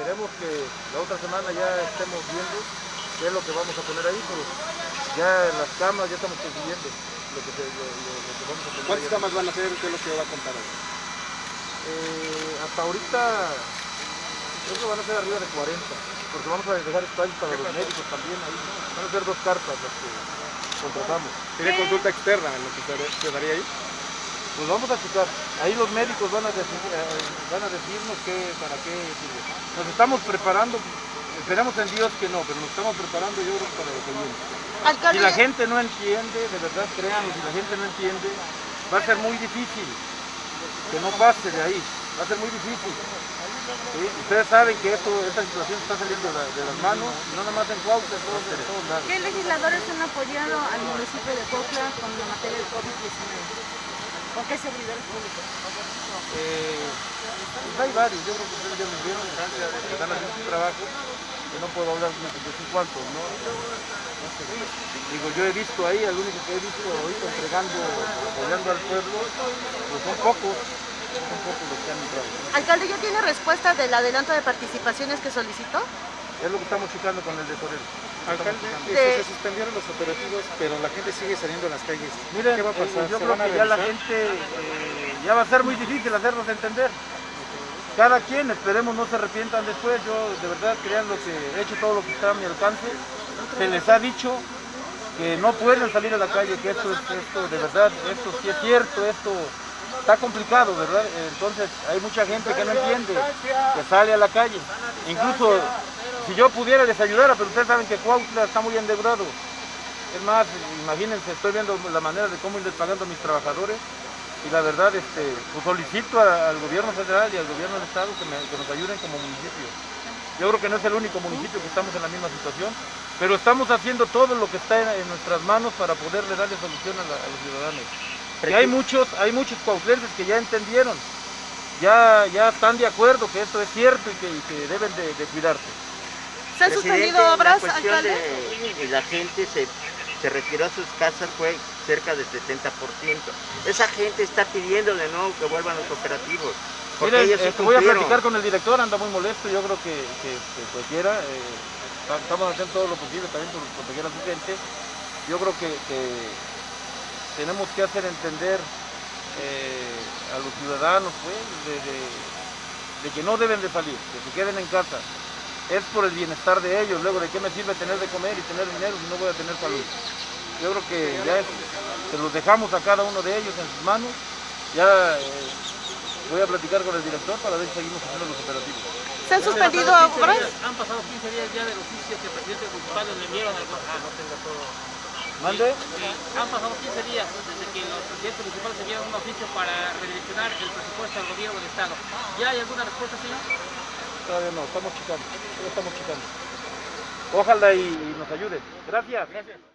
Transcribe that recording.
esperemos que la otra semana ya estemos viendo qué es lo que vamos a poner ahí, pero ya en las camas ya estamos consiguiendo lo que, se- lo, lo- lo que vamos a poner. ¿Cuántas camas van a hacer? ¿Qué es lo que va a contar ahí? Eh, hasta ahorita creo que van a ser arriba de 40, porque vamos a dejar espacios para los médicos también ahí. Van a ser dos carpas las que contratamos. ¿Tiene consulta externa en lo que se daría ahí? Pues vamos a checar. Ahí los médicos van a, eh, van a decirnos qué, para qué sirve. Nos estamos preparando, esperamos en Dios que no, pero nos estamos preparando yo creo que para lo que viene. Si la gente no entiende, de verdad créanlo, si la gente no entiende, va a ser muy difícil que no pase de ahí. Va a ser muy difícil. ¿sí? Ustedes saben que esto, esta situación está saliendo de, la- de las manos, no nada más en Cuautla, en todos, en todos lados. ¿qué legisladores han apoyado al municipio de Cuautla con la materia del COVID-19? ¿Con qué servidores públicos? Eh, pues hay varios, yo creo que ustedes ya me vieron, que están haciendo su trabajo, que no puedo hablar de decir cuántos, ¿no? Digo, yo he visto ahí, al único que he visto ahorita entregando, apoyando al pueblo, pues son pocos, son pocos los que han entrado. Alcalde, ¿ya tiene respuesta del adelanto de participaciones que solicitó? Es lo que estamos checando con el de Torero. Alcalde, De- este, se suspendieron los operativos, pero la gente sigue saliendo a las calles. Miren, ¿Qué va a eh, pasar? yo ¿Se creo que ya la gente, eh, ya va a ser muy difícil hacernos entender. Cada quien, esperemos no se arrepientan después, yo de verdad crean lo que he hecho todo lo que está a mi alcance. Se les ha dicho que no pueden salir a la calle, que esto es esto, de verdad, esto sí es cierto, esto está complicado, ¿verdad? Entonces hay mucha gente que no entiende, que sale a la calle. Incluso si yo pudiera les ayudara, pero ustedes saben que Cuautla está muy endeudado. Es más, imagínense, estoy viendo la manera de cómo irles pagando a mis trabajadores y la verdad este, pues solicito a- al gobierno federal y al gobierno del estado que, me- que nos ayuden como municipio. Yo creo que no es el único municipio que estamos en la misma situación, pero estamos haciendo todo lo que está en, en nuestras manos para poderle darle solución a, la- a los ciudadanos. Y hay muchos, hay muchos cuautlenses que ya entendieron, ya, ya están de acuerdo que esto es cierto y que, y que deben de, de cuidarse. ¿Se han suspendido la obras, cuestión alcalde? de que la gente se, se retiró a sus casas fue cerca del 70%. Esa gente está pidiendo de nuevo que vuelvan los operativos. Sí este, voy a platicar con el director, anda muy molesto, yo creo que, que, que cualquiera, eh, estamos haciendo todo lo posible también por proteger a su gente. Yo creo que, que tenemos que hacer entender eh, a los ciudadanos pues, de, de- de que no deben de salir, que se queden en casa. Es por el bienestar de ellos, luego de qué me sirve tener de comer y tener dinero si no voy a tener salud. Yo creo que ya es- se los dejamos a cada uno de ellos en sus manos. Ya eh, voy a platicar con el director para ver si seguimos haciendo los operativos. ¿Se han suspendido obras? Han pasado 15 días ya del oficio que el presidente municipal le enviaron al ¿Mande? Han pasado 15 días desde que los presidentes municipales enviaron un oficio para redireccionar el presupuesto al gobierno del estado. ¿Ya hay alguna respuesta, señor? Todavía no, estamos todavía estamos checando. Ojalá y, y nos ayude. Gracias. Gracias.